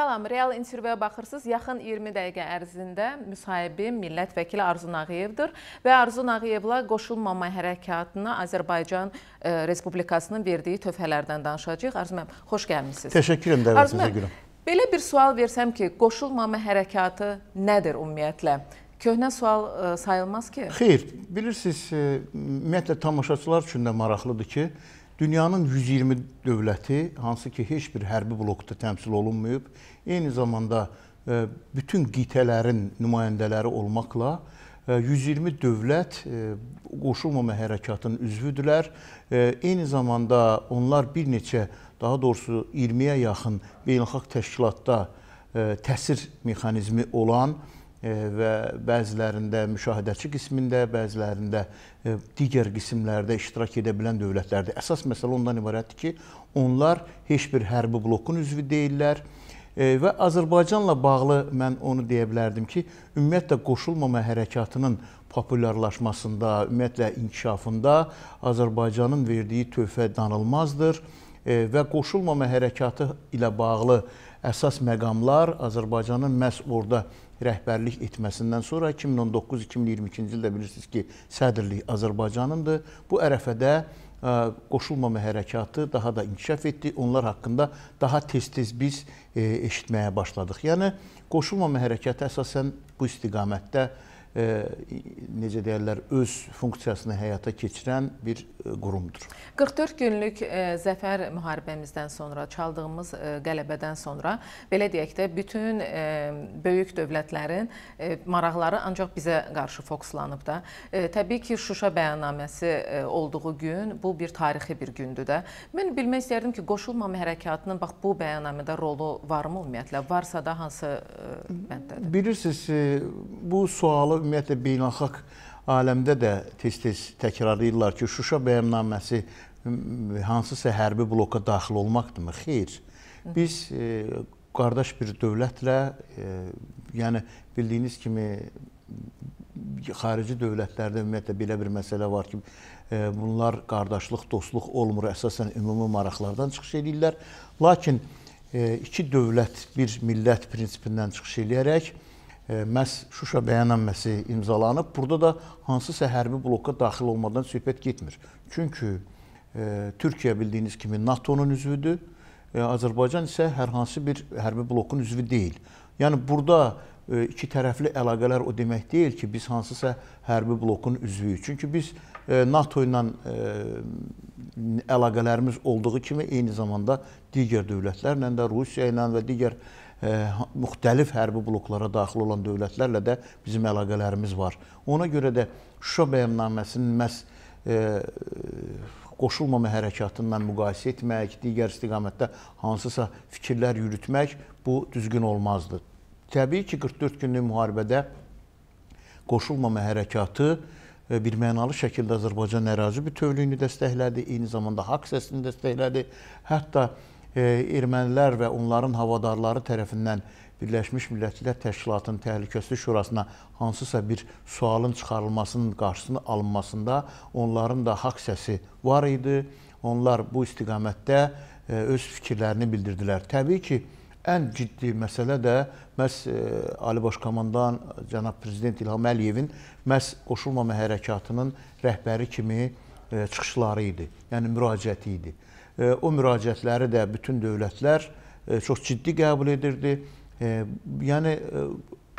Salam, Real intervyuya baxırsınız. Yaxın 20 dəqiqə ərzində müsahibim millət vəkili Arzu Nağıyevdir və Arzu Nağıyevla qoşulmama hərəkatına Azərbaycan e, Respublikasının verdiyi töhfələrdən danışacağıq. Arzu müəllim, xoş gəlmisiniz. Təşəkkür edirəm dəvətinizə görə. Belə bir sual versəm ki, qoşulmama hərəkatı nədir ümumiyyətlə? Köhnə sual ə, sayılmaz ki? Xeyr, bilirsiniz, ə, ümumiyyətlə tamaşaçılar üçün də maraqlıdır ki, Dünyanın 120 dövləti, hansı ki heç bir hərbi blokda təmsil olunmayıb, eyni zamanda e, bütün qitələrin nümayəndələri olmaqla 120 e, dövlət e, qoşulmama hərəkatının üzvüdülər. Eyni zamanda onlar bir neçə, daha doğrusu 20-yə yaxın beynəlxalq təşkilatda təsir mexanizmi olan və bəzilərində müşahidəçi qismində, bəzilərində digər qismlərdə iştirak edə bilən dövlətlərdir. Əsas məsələ ondan ibarətdir ki, onlar heç bir hərbi blokun üzvü deyillər və Azərbaycanla bağlı mən onu deyə bilərdim ki, ümumiyyətlə qoşulmama hərəkatının populyarlaşmasında, ümumiyyətlə inkişafında Azərbaycanın verdiyi töhfə danılmazdır və qoşulmama hərəkatı ilə bağlı əsas məqamlar Azərbaycanın məhz orada rəhbərlik etməsindən sonra 2019-2022-ci ildə bilirsiniz ki, sədrlik Azərbaycanındır. Bu ərəfədə ə, qoşulmama hərəkatı daha da inkişaf etdi. Onlar haqqında daha tez-tez biz e, eşitməyə başladıq. Yəni qoşulmama hərəkatı əsasən bu istiqamətdə e, necə deyirlər, öz funksiyasını həyata keçirən bir e, qurumdur. 44 günlük e, zəfər müharibəmizdən sonra, çaldığımız e, qələbədən sonra belə deyək də bütün e, böyük dövlətlərin e, maraqları ancaq bizə qarşı fokuslanıb da. E, təbii ki, Şuşa bəyannaməsi e, olduğu gün bu bir tarixi bir gündür də. Mən bilmək istərdim ki, qoşulmama hərəkatının bax bu bəyannamədə rolu varmı ümumiyyətlə? Varsa da hansı e, bənddədir? Bilirsiniz, e, bu sualı ümumiyyətlə beynəlxalq aləmdə də tez-tez təkrarlayırlar ki, Şuşa bəyannaməsi hansısa hərbi bloka daxil olmaqdırmı? Xeyr. Biz e, qardaş bir dövlətlə, e, yəni bildiyiniz kimi xarici dövlətlərdə ümumiyyətlə belə bir məsələ var ki, e, bunlar qardaşlıq, dostluq olmur, əsasən ümumi maraqlardan çıxış edirlər. Lakin e, iki dövlət, bir millət prinsipindən çıxış edərək məhz Şuşa bəyannaməsi imzalanıb. Burada da hansısa hərbi bloka daxil olmadan söhbət getmir. Çünki e, Türkiyə bildiyiniz kimi NATO-nun üzvüdür. E, Azərbaycan isə hər hansı bir hərbi blokun üzvü deyil. Yəni burada e, iki tərəfli əlaqələr o demək deyil ki, biz hansısa hərbi blokun üzvüyük. Çünki biz e, NATO ilə e, əlaqələrimiz olduğu kimi eyni zamanda digər dövlətlərlə də Rusiya ilə və digər müxtəlif hərbi bloklara daxil olan dövlətlərlə də bizim əlaqələrimiz var. Ona görə də Şuşa bəyannaməsinin məhz e, qoşulmama hərəkatından müqayisə etmək, digər istiqamətdə hansısa fikirlər yürütmək bu düzgün olmazdı. Təbii ki, 44 günlük müharibədə qoşulmama hərəkatı e, bir mənalı şəkildə Azərbaycan ərazi bütövlüyünü dəstəklədi, eyni zamanda haqq səsini dəstəklədi. Hətta ermənilər və onların havadarları tərəfindən Birləşmiş Millətlər Təşkilatının Təhlükəsizlik Şurasına hansısa bir sualın çıxarılmasının qarşısının alınmasında onların da haqq səsi var idi. Onlar bu istiqamətdə öz fikirlərini bildirdilər. Təbii ki, ən ciddi məsələ də məhz Ali Baş Komandan cənab prezident İlham Əliyevin məhz qoşulmama hərəkatının rəhbəri kimi çıxışları idi. Yəni müraciəti idi o müraciətləri də bütün dövlətlər e, çox ciddi qəbul edirdi. E, yəni e,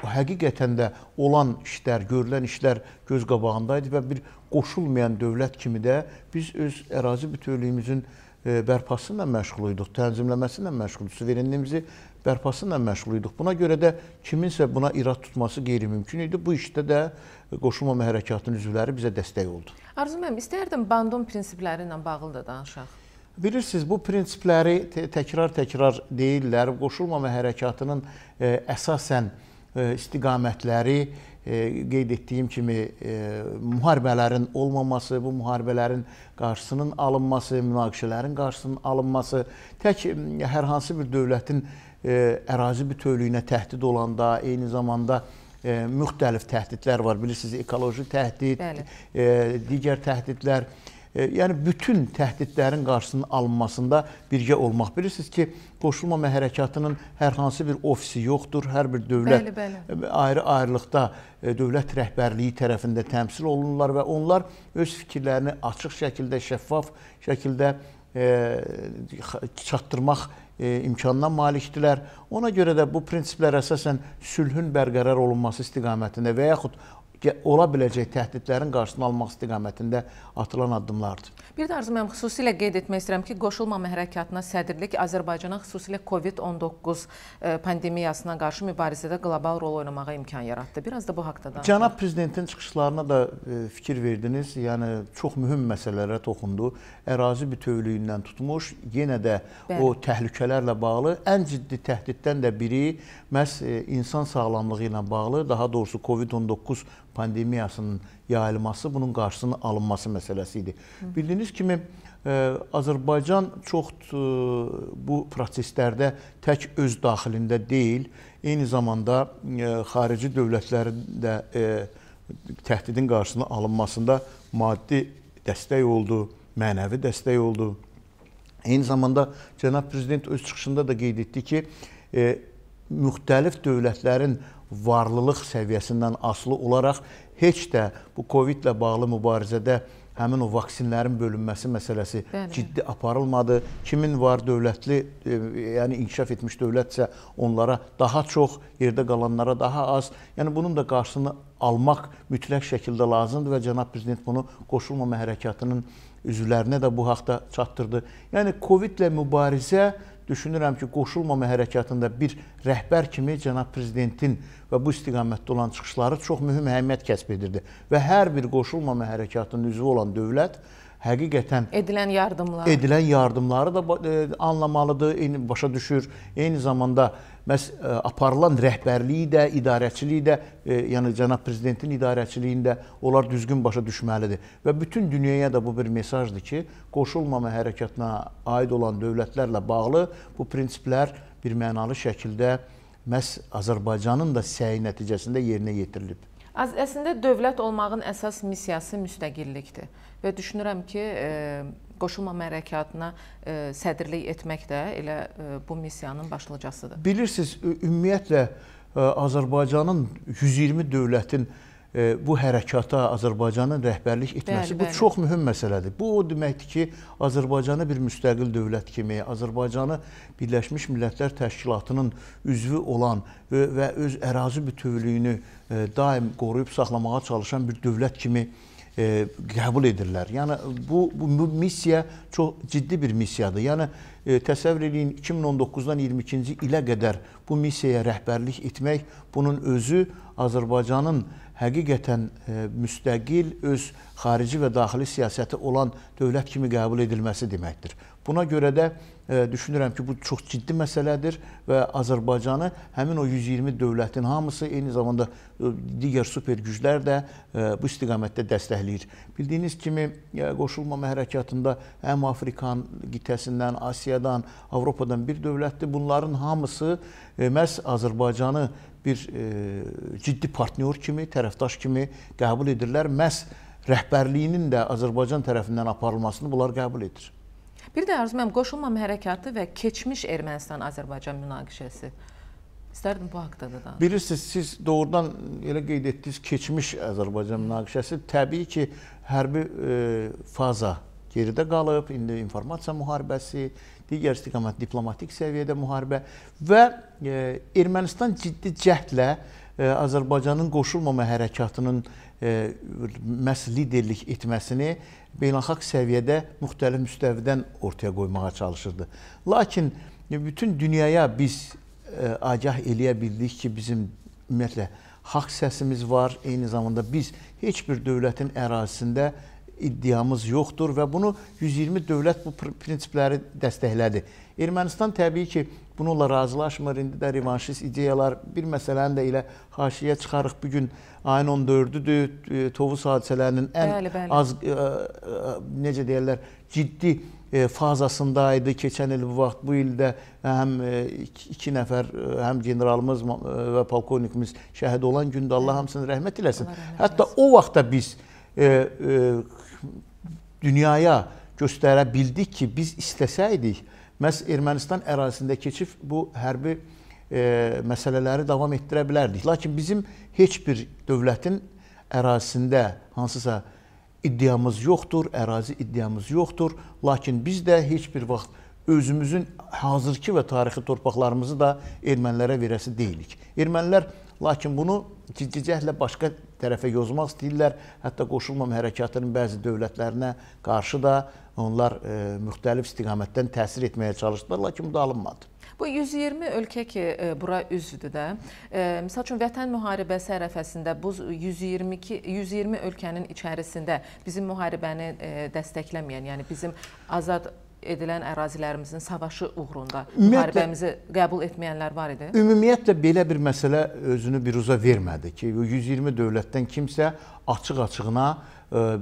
həqiqətən də olan işlər, görülən işlər göz qabağında idi və bir qoşulmayan dövlət kimi də biz öz ərazi bütövlüyümüzün bərpası ilə məşğul idik, tənzimləməsi ilə məşğul suverenliyimizi bərpası ilə məşğul idik. Buna görə də kiminsə buna irad tutması qeyri-mümkün idi. Bu işdə də qoşulmama hərəkatının üzvləri bizə dəstək oldu. Arzu müəllim, istərdim Bandung prinsipləri ilə bağlı da danışaq. Bilirsiniz, bu prinsipləri təkrar-təkrar deyirlər. Qoşulmama hərəkatının e, əsasən e, istiqamətləri e, qeyd etdiyim kimi müharibələrin olmaması, bu müharibələrin qarşısının alınması, münaqişələrin qarşısının alınması, tək hər hansı bir dövlətin ərazi bütövlüyünə təhdid olanda, eyni zamanda müxtəlif təhdidlər var. Bilirsiniz, ekoloji təhdid, Bəli. digər təhdidlər e, yəni bütün təhdidlərin qarşısının alınmasında birgə olmaq. Bilirsiniz ki, qoşulmama hərəkatının hər hansı bir ofisi yoxdur. Hər bir dövlət bəli. ayrı-ayrılıqda e, dövlət rəhbərliyi tərəfində təmsil olunurlar və onlar öz fikirlərini açıq şəkildə, şəffaf şəkildə e, çatdırmaq e, imkanına malikdirlər. Ona görə də bu prinsiplər əsasən sülhün bərqərar olunması istiqamətində və yaxud ola biləcək təhdidlərin qarşısını almaq istiqamətində atılan addımlardır. Bir də arzum, mən xüsusilə qeyd etmək istəyirəm ki, qoşulmama hərəkatına sədrlik Azərbaycana xüsusilə COVID-19 e, pandemiyasına qarşı mübarizədə qlobal rol oynamağa imkan yaratdı. Biraz da bu haqqda danışın. Cənab prezidentin çıxışlarına da e, fikir verdiniz. Yəni çox mühüm məsələlərə toxundu. Ərazi bütövlüyündən tutmuş, yenə də Bəli. o təhlükələrlə bağlı ən ciddi təhdiddən də biri məhz e, insan sağlamlığı ilə bağlı, daha doğrusu COVID-19 pandemiyasının yayılması, bunun qarşısının alınması məsələsi idi. Hı. Bildiyiniz kimi e, Azərbaycan çox e, bu proseslərdə tək öz daxilində deyil, eyni zamanda e, xarici dövlətlərin də təhdidin qarşısının alınmasında maddi dəstək oldu, mənəvi dəstək oldu. Eyni zamanda cənab prezident öz çıxışında da qeyd etdi ki, müxtəlif dövlətlərin varlılıq səviyyəsindən asılı olaraq heç də bu Covid ilə bağlı mübarizədə həmin o vaksinlərin bölünməsi məsələsi Bəli. ciddi aparılmadı. Kimin var dövlətli, e, yəni inkişaf etmiş dövlətsə onlara daha çox, yerdə qalanlara daha az. Yəni bunun da qarşısını almaq mütləq şəkildə lazımdır və cənab prezident bunu qoşulmama hərəkatının üzvlərinə də bu haqda çatdırdı. Yəni Covid ilə mübarizə düşünürəm ki, qoşulmama hərəkatında bir rəhbər kimi cənab prezidentin və bu istiqamətdə olan çıxışları çox mühüm əhəmiyyət kəsb edirdi və hər bir qoşulmama hərəkatının üzvü olan dövlət həqiqətən edilən yardımlar edilən yardımları da e, anlamalıdır, eyni başa düşür. Eyni zamanda məs e, aparılan rəhbərliyi də, idarəçiliyi də, e, yəni cənab prezidentin idarəçiliyində onlar düzgün başa düşməlidir. Və bütün dünyaya da bu bir mesajdır ki, qoşulmama hərəkatına aid olan dövlətlərlə bağlı bu prinsiplər bir mənalı şəkildə məhz Azərbaycanın da səyi nəticəsində yerinə yetirilib. Əslində dövlət olmağın əsas missiyası müstəqillikdir və düşünürəm ki, e, qoşulmama hərəkatına e, sədrlik etmək də elə e, bu missiyanın başlıcasıdır. Bilirsiniz, ümumiyyətlə Azərbaycanın 120 dövlətin bu hərəkata Azərbaycanın rəhbərlik etməsi bəli, bu bəli. çox mühüm məsələdir. Bu o deməkdir ki, Azərbaycanı bir müstəqil dövlət kimi, Azərbaycanı Birləşmiş Millətlər Təşkilatının üzvü olan və öz ərazi bütövlüyünü daim qoruyub saxlamağa çalışan bir dövlət kimi e, qəbul edirlər. Yəni bu, bu missiya çox ciddi bir missiyadır. Yəni e, təsəvvür eləyin 2019-dan 22-ci ilə qədər bu missiyaya rəhbərlik etmək bunun özü Azərbaycanın həqiqətən e, müstəqil öz xarici və daxili siyasəti olan dövlət kimi qəbul edilməsi deməkdir. Buna görə də e, düşünürəm ki, bu çox ciddi məsələdir və Azərbaycanı həmin o 120 dövlətin hamısı eyni zamanda e, digər super güclər də e, bu istiqamətdə dəstəkləyir. Bildiyiniz kimi e, qoşulmama hərəkatında həm Afrikan qitəsindən, Asiyadan, Avropadan bir dövlətdir. Bunların hamısı e, məhz Azərbaycanı bir e, ciddi partnyor kimi, tərəfdaş kimi qəbul edirlər. Məhz rəhbərliyinin də Azərbaycan tərəfindən aparılmasını bunlar qəbul edir. Bir də arzu mənim qoşulmama hərəkatı və keçmiş Ermənistan-Azərbaycan münaqişəsi. İstərdim bu haqqda da danışım. Bilirsiniz, siz doğrudan elə qeyd etdiniz, keçmiş Azərbaycan münaqişəsi təbii ki, hərbi e, faza geridə qalıb. İndi informasiya müharibəsi, digər istiqamət diplomatik səviyyədə müharibə və e, Ermənistan ciddi cəhdlə e, Azərbaycanın qoşulmama hərəkatının e, məhz liderlik etməsini beynəlxalq səviyyədə müxtəlif müstəvidən ortaya qoymağa çalışırdı. Lakin bütün dünyaya biz e, agah eləyə bildik ki, bizim ümumiyyətlə haqq səsimiz var. Eyni zamanda biz heç bir dövlətin ərazisində iddiamız yoxdur və bunu 120 dövlət bu prinsipləri dəstəklədi. Ermənistan təbii ki, bununla razılaşmır. İndi də revanşist ideyalar bir məsələni də elə haşiyə çıxarıq. Bu gün ayın 14-düdür. E, Tovuz hadisələrinin ən bəli, bəli. az ə, e, e, necə deyirlər, ciddi ə, fazasındaydı keçən il bu vaxt. Bu ildə həm iki, nəfər həm generalımız və polkovnikimiz şəhid olan gündə Allah hamısını rəhmət eləsin. Hətta o vaxtda biz ə, ə, dünyaya göstərə bildik ki, biz istəsəydik, məhz Ermənistan ərazisində keçib bu hərbi e, məsələləri davam etdirə bilərdik. Lakin bizim heç bir dövlətin ərazisində hansısa iddiamız yoxdur, ərazi iddiamız yoxdur. Lakin biz də heç bir vaxt özümüzün hazırki və tarixi torpaqlarımızı da ermənilərə verəsi deyilik. Ermənilər lakin bunu ciddi-cəhdlə başqa tərəfə yozmaq istəyirlər. Hətta qoşulmama hərəkatının bəzi dövlətlərinə qarşı da onlar e, müxtəlif istiqamətdən təsir etməyə çalışdılar, lakin bu da alınmadı. Bu 120 ölkə ki, e, bura üzvdür də. E, misal üçün Vətən müharibəsi ərəfəsində bu 122 120 ölkənin içərisində bizim müharibəni e, dəstəkləməyən, yəni bizim azad edilən ərazilərimizin savaşı uğrunda müharibəmizi qəbul etməyənlər var idi? Ümumiyyətlə belə bir məsələ özünü biruza vermədi ki, 120 dövlətdən kimsə açıq-açığına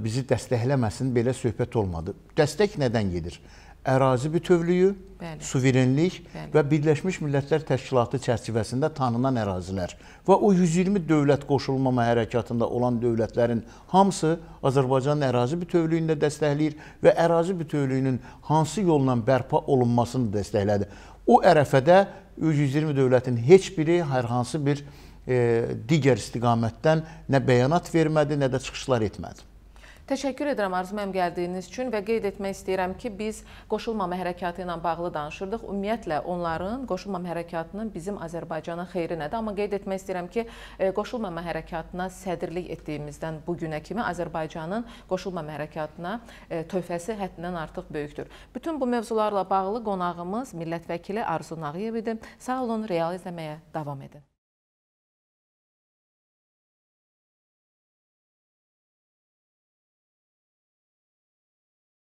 bizi dəstəkləməsin, belə söhbət olmadı. Dəstək nədən gedir? Ərazi bütövlüyü, Bəli. suverenlik Bəli. və Birləşmiş Millətlər Təşkilatı çərçivəsində tanınan ərazilər və o 120 dövlət qoşulmama hərəkatında olan dövlətlərin hamısı Azərbaycanın ərazi bütövlüyünü də dəstəkləyir və ərazi bütövlüyünün hansı yolla bərpa olunmasını dəstəklədi. O ərəfədə 120 dövlətin heç biri hər hansı bir e, digər istiqamətdən nə bəyanat vermədi, nə də çıxışlar etmədi. Təşəkkür edirəm Arzu mənim gəldiyiniz üçün və qeyd etmək istəyirəm ki, biz qoşulmama hərəkatı ilə bağlı danışırdıq. Ümumiyyətlə onların qoşulmama hərəkatının bizim Azərbaycana xeyri nədir? Amma qeyd etmək istəyirəm ki, e, qoşulmama hərəkatına sədrlik etdiyimizdən bu günə kimi Azərbaycanın qoşulmama hərəkatına e, töhfəsi həddindən artıq böyükdür. Bütün bu mövzularla bağlı qonağımız millət vəkili Arzu Nağıyev idi. Sağ olun, real izləməyə davam edin.